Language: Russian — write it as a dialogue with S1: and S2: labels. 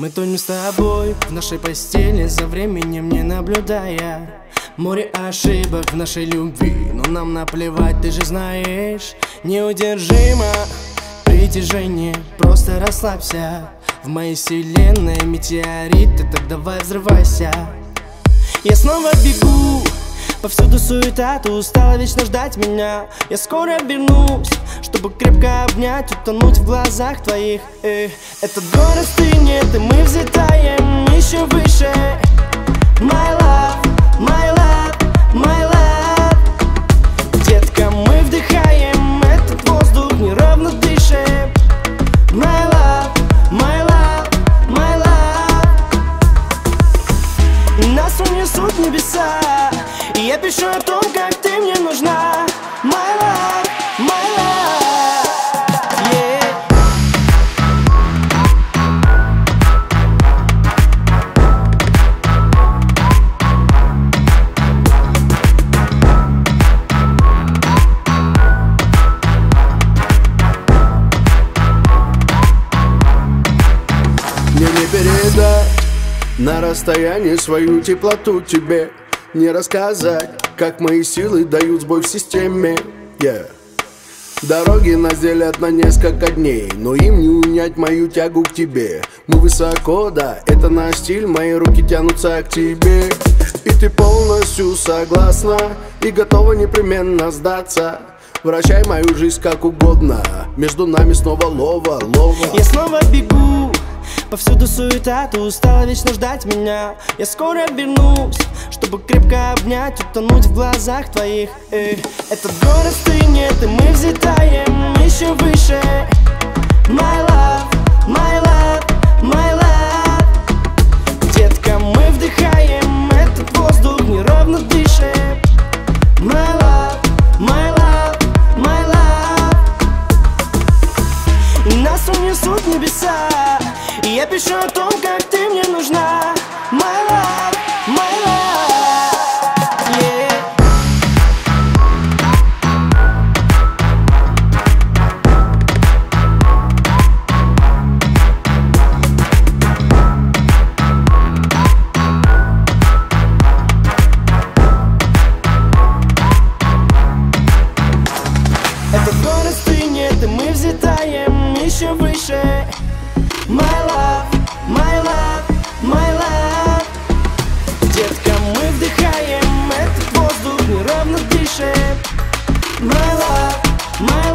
S1: Мы тонем с тобой в нашей постели За временем не наблюдая. Море ошибок в нашей любви Но нам наплевать, ты же знаешь. Неудержимо притяжение Просто расслабься. В моей вселенной метеориты Так давай взрывайся. Я снова бегу Повсюду суета, ты устала вечно ждать меня. Я скоро вернусь, чтобы крепко обнять Утонуть в глазах твоих. Эх, Этот город стынет, и мы взлетаем пишу о том, как ты мне нужна My love, my love.
S2: Мне не передать на расстоянии свою теплоту тебе Не рассказать, как мои силы дают сбой в системе. Yeah. Дороги нас делят на несколько дней Но им не унять мою тягу к тебе. Мы высоко, да, это наш стиль Мои руки тянутся к тебе. И ты полностью согласна И готова непременно сдаться. Вращай мою жизнь как угодно Между нами снова лова, лова.
S1: Я снова бегу Повсюду суета, ты устала вечно ждать меня. Я скоро вернусь, чтобы крепко обнять Утонуть в глазах твоих. Эх, Этот город стынет, и мы взлетаем еще выше. My love, my love, my love. Детка, мы вдыхаем этот воздух, неровно дышим My love, my love, my love. Нас унесут небеса И я пишу о том, как ты My